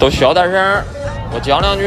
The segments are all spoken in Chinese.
都小点声，我讲两句。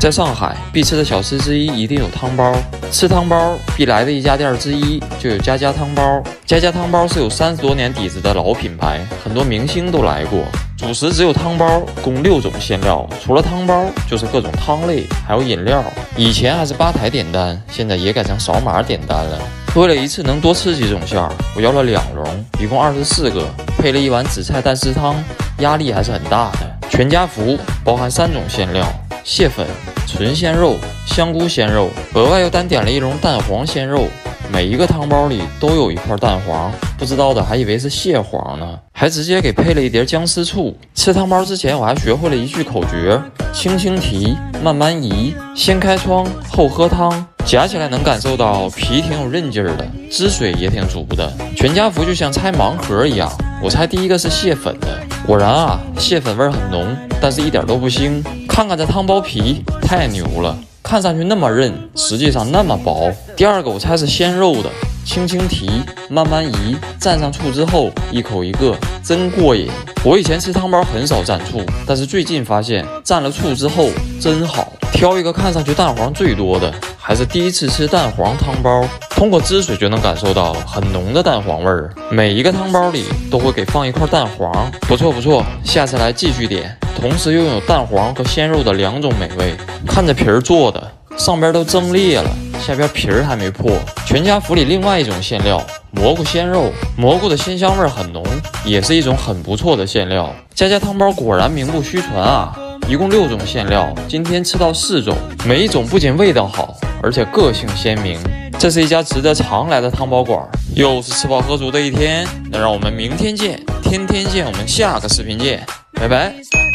在上海必吃的小吃之一一定有汤包，吃汤包必来的一家店之一就有家家汤包。家家汤包是有三十多年底子的老品牌，很多明星都来过。主食只有汤包，供六种馅料，除了汤包就是各种汤类，还有饮料。以前还是吧台点单，现在也改成扫码点单了。为了一次能多吃几种馅儿，我要了两笼，一共二十四个，配了一碗紫菜蛋丝汤，压力还是很大的。全家福包含三种馅料。蟹粉、纯鲜肉、香菇鲜肉，额外又单点了一笼蛋黄鲜肉。每一个汤包里都有一块蛋黄，不知道的还以为是蟹黄呢。还直接给配了一碟姜丝醋。吃汤包之前，我还学会了一句口诀：轻轻提，慢慢移，先开窗后喝汤。夹起来能感受到皮挺有韧劲儿的，汁水也挺足的。全家福就像拆盲盒一样，我猜第一个是蟹粉的，果然啊，蟹粉味儿很浓，但是一点都不腥。看看这汤包皮，太牛了，看上去那么韧，实际上那么薄。第二个我猜是鲜肉的，轻轻提，慢慢移，蘸上醋之后，一口一个，真过瘾。我以前吃汤包很少蘸醋，但是最近发现蘸了醋之后真好。挑一个看上去蛋黄最多的，还是第一次吃蛋黄汤包，通过汁水就能感受到很浓的蛋黄味儿。每一个汤包里都会给放一块蛋黄，不错不错，下次来继续点。同时拥有蛋黄和鲜肉的两种美味。看着皮儿做的，上边都蒸裂了，下边皮儿还没破。全家福里另外一种馅料蘑菇鲜肉，蘑菇的鲜香味很浓，也是一种很不错的馅料。家家汤包果然名不虚传啊！一共六种馅料，今天吃到四种，每一种不仅味道好，而且个性鲜明。这是一家值得常来的汤包馆。又是吃饱喝足的一天，那让我们明天见，天天见。我们下个视频见，拜拜。